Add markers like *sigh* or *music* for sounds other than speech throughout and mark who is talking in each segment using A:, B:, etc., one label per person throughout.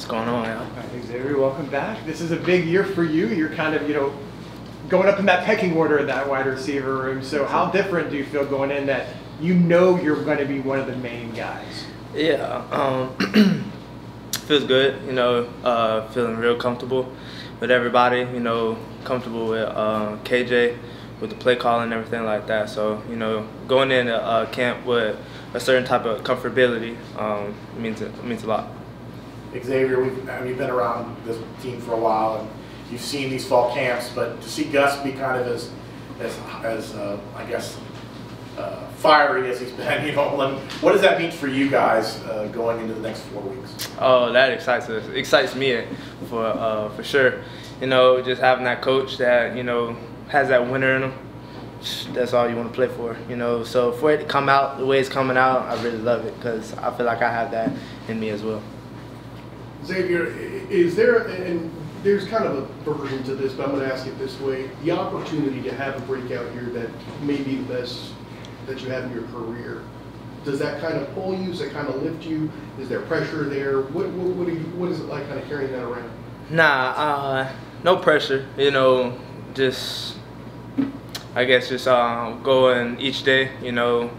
A: What's going on,
B: Al? All right, Xavier, welcome back. This is a big year for you. You're kind of, you know, going up in that pecking order in that wide receiver room. So how different do you feel going in that you know you're going to be one of the main guys?
A: Yeah, um, *clears throat* feels good. You know, uh, feeling real comfortable with everybody. You know, comfortable with uh, KJ, with the play call and everything like that. So you know, going in uh, camp with a certain type of comfortability um, means it means a lot.
C: Xavier, we've I mean, you've been around this team for a while, and you've seen these fall camps. But to see Gus be kind of as as as uh, I guess uh, fiery as he's *laughs* been. You know, what does that mean for you guys uh, going into the next four weeks?
A: Oh, that excites us. Excites me for uh, for sure. You know, just having that coach that you know has that winner in him. That's all you want to play for, you know. So for it to come out the way it's coming out, I really love it because I feel like I have that in me as well.
D: Xavier, is there and there's kind of a version to this, but I'm going to ask it this way: the opportunity to have a breakout here that may be the best that you have in your career. Does that kind of pull you? Does that kind of lift you? Is there pressure there? What what, what, you, what is it like kind of carrying that around?
A: Nah, uh, no pressure. You know, just I guess just uh, going each day. You know,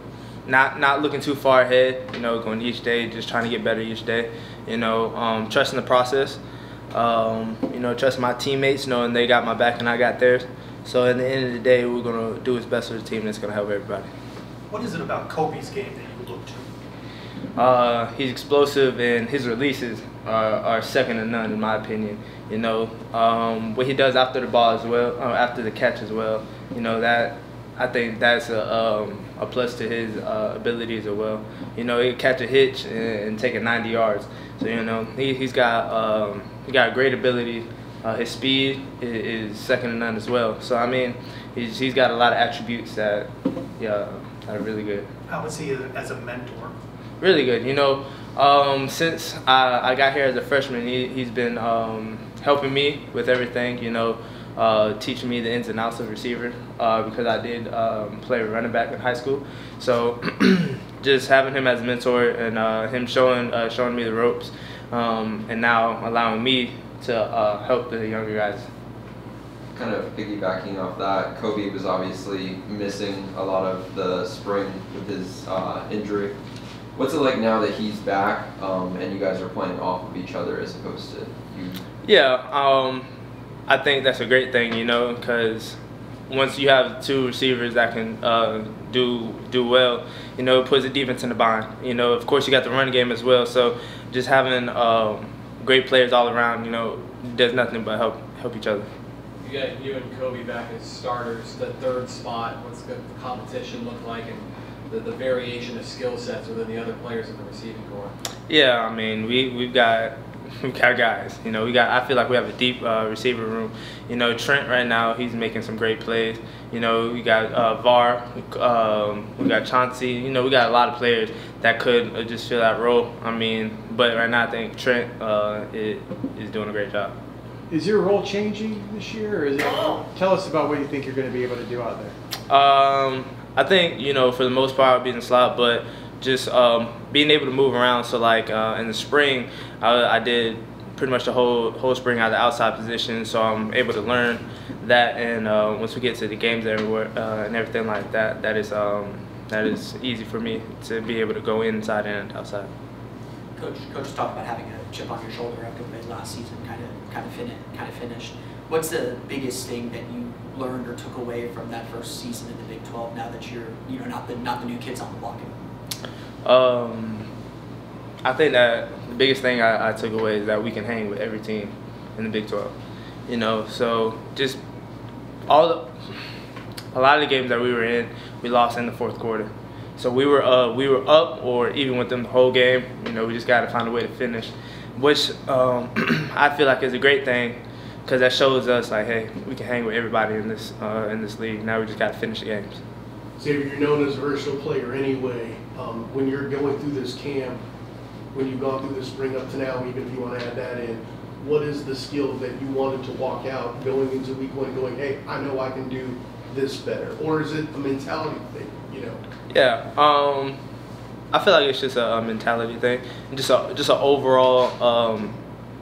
A: not not looking too far ahead. You know, going each day, just trying to get better each day. You know, um, trusting the process. Um, you know, trust my teammates, knowing they got my back and I got theirs. So at the end of the day, we're gonna do his best for the team. That's gonna help everybody.
E: What is it about Kobe's game that you look to?
A: Uh, he's explosive and his releases are, are, second to none in my opinion. You know, um, what he does after the ball as well, uh, after the catch as well. You know that I think that's a, um, a plus to his uh, abilities as well. You know, he catch a hitch and, and, take it 90 yards. So you know, he has got um, he got great ability. Uh, his speed is, is, second to none as well. So I mean, he's, he's got a lot of attributes that yeah are really good.
E: How was he as a mentor?
A: Really good. You know, um, since I, I, got here as a freshman, he, he's been um, helping me with everything, you know, uh, teaching me the ins and outs of receiver uh, because I did um, play running back in high school. So *clears throat* just having him as a mentor and uh, him showing uh, showing me the ropes um, and now allowing me to uh, help the younger guys
F: kind of piggybacking off that, Kobe was obviously missing a lot of the spring with his uh, injury. What's it like now that he's back um, and you guys are playing off of each other as opposed to you?
A: Yeah, um, I think that's a great thing, you know, because once you have two receivers that can uh, do do well, you know, it puts the defense in the bind. You know, of course, you got the run game as well. So just having um, great players all around, you know, does nothing but help help each other
G: you got you and Kobe back as starters, the third spot, what's the competition look like, and the, the variation of skill sets within the other players in the receiving corps?
A: Yeah, I mean, we, we've got *laughs* we've got guys. You know, we got. I feel like we have a deep uh, receiver room. You know, Trent right now he's making some great plays. You know, we got uh, Var, um, we got Chauncey. You know, we got a lot of players that could uh, just fill that role. I mean, but right now I think Trent uh, is, is doing a great job.
B: Is your role changing this year, or is it? Tell us about what you think you're going to be able to do out there.
A: Um, I think you know for the most part I'll be in the slot, but just um, being able to move around. So like uh, in the spring, I, I, did pretty much the whole whole spring out of the outside position, so I'm able to learn that. And uh, once we get to the games everywhere uh, and everything like that, that is um, that is easy for me to be able to go inside and outside.
H: Coach, coach talked about having a chip on your shoulder after mid last season, kind of kind of kind of finished. What's the biggest thing that you learned or took away from that first season in the Big 12? Now that you're you know not the not the new kids on the block.
A: Um, I think that the biggest thing I, I took away is that we can hang with every team in the Big 12. You know, so just all the, a lot of the games that we were in, we lost in the fourth quarter. So we were uh, we were up or even with them the whole game. You know, we just got to find a way to finish which um, *clears throat* I feel like is a great thing because that shows us like, hey, we can hang with everybody in this uh, in this league. Now we just got to finish the games.
D: Xavier, you're known as a versatile player anyway. Um, when you're going through this camp, when you've gone through the spring up to now, even if you want to add that in, what is the skill that you wanted to walk out going into week one, going, hey, I know I can do this better, or is it a mentality thing? You know?
A: Yeah. Um, I feel like it's just a, a mentality thing, just a just an overall um,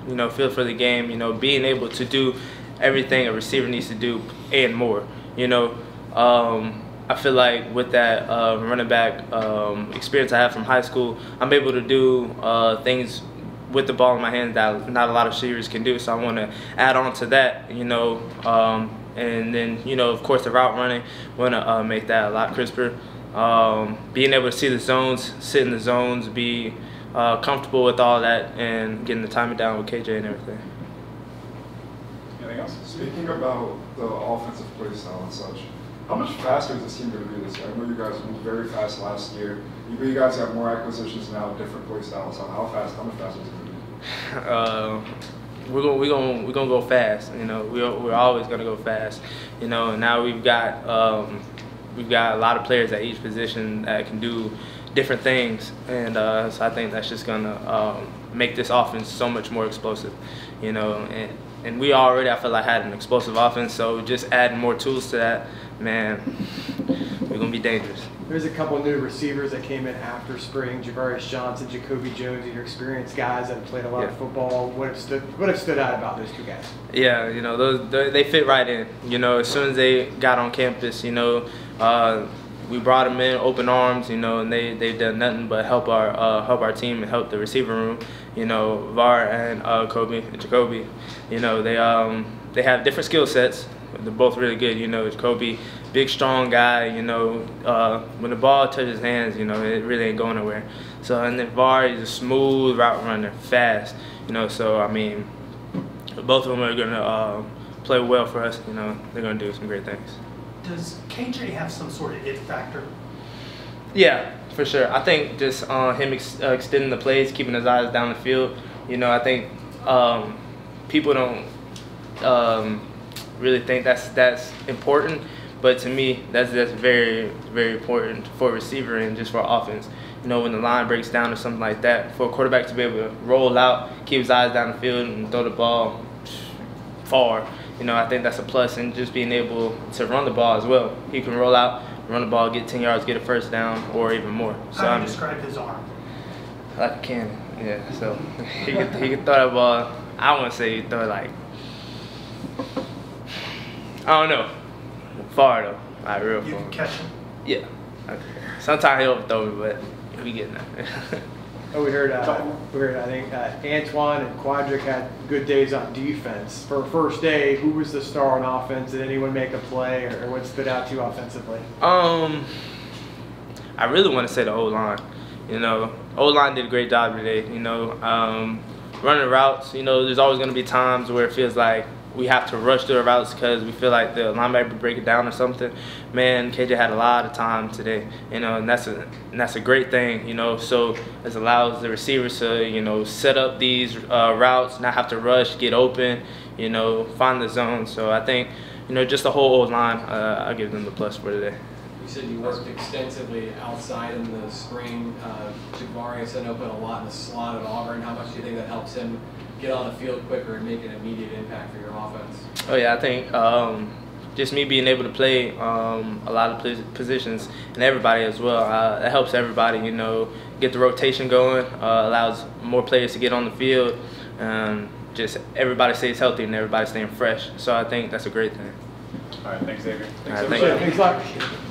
A: you know, feel for the game. You know, being able to do everything a receiver needs to do and more. You know, um, I feel like with that uh, running back um, experience I have from high school, I'm able to do uh, things with the ball in my hands that not a lot of receivers can do. So I want to add on to that, you know, um, and then you know, of course, the route running, want to uh, make that a lot crisper. Um, being able to see the zones, sit in the zones, be uh, comfortable with all that, and getting the timing down with KJ and everything.
I: Anything else? Speaking about the offensive play style and such, how much faster is this team going to be this year? I know you guys moved very fast last year. You, you guys have more acquisitions now, different play styles. So how fast? How much faster is it going to be?
A: we're gonna we're gonna we're gonna go fast. You know, we're we're always gonna go fast. You know, now we've got um, we've got a lot of players at each position that can do different things, and uh, so I think that's just gonna um, make this offense so much more explosive. You know, and and we already I feel like had an explosive offense, so just adding more tools to that, man, we're gonna be dangerous.
B: There's a couple new receivers that came in after spring, Javarius Johnson, Jacoby Jones, are experienced guys that have played a lot of football. What have stood what have stood out about those two guys?
A: Yeah, you know, those they they fit right in. You know, as soon as they got on campus, you know, uh, we brought them in open arms. You know, and they they've done nothing but help our uh, help our team and help the receiver room. You know, Var and uh, Kobe and Jacoby. You know, they um they have different skill sets. They're both really good. You know, It's Kobe, big strong guy. You know, uh, when the ball touches his hands, you know, it really ain't going nowhere. So and then Var is a smooth route runner, fast. You know, so I mean both of them are going to uh, play well for us. You know, they're going to do some great things.
E: Does KJ have some sort of it factor?
A: Yeah, for sure. I think just uh, him ex- uh, extending the plays, keeping his eyes down the field. You know, I think um, people don't um, really think that's that's important, but to me, that's that's very very important for a receiver and just for offense. You know, when the line breaks down or something like that, for a quarterback to be able to roll out, keep his eyes down the field, and throw the ball far. You know, I think that's a plus, and just being able to run the ball as well. He can roll out, run the ball, get 10 yards, get a first down, or even more. So
E: How do you describe his arm?
A: like a cannon. Yeah, so *laughs* he could he could throw that ball. I wouldn't say he throw it like I don't know, far though, like real
E: You
A: far.
E: can catch him.
A: Yeah, okay. Sometimes he'll throw me, but we getting there. *laughs*
B: Oh, we heard, uh, we heard, I think, uh, Antoine and Quadric had good days on defense. For first day, who was the star on offense? Did anyone make a play or, what stood out to you offensively?
A: Um, I really want to say the O line. You know, O line did a great job today. You know, um, running routes. You know, there's always going to be times where it feels like we have to rush through the routes because we feel like the linebacker break it down or something. Man, KJ had a lot of time today. You know, and that's a and that's a great thing. You know, so it allows the receivers to you know set up these uh, routes, not have to rush, get open. You know, find the zone. So I think you know just the whole O line. Uh, I give them the plus for today.
G: You said you worked extensively outside in the spring. Uh, Javarius up in a lot in the slot at Auburn. How much do you think that helps him get on the field quicker and make an immediate impact for your offense?
A: Oh yeah, I think um, just me being able to play um, a lot of positions and everybody as well. Uh, that helps everybody, you know, get the rotation going. Uh, allows more players to get on the field. Um, just everybody stays healthy and everybody staying fresh. So I think that's a great thing.
I: All right, thanks, Xavier.
A: All right, thank you.
B: Thanks a lot.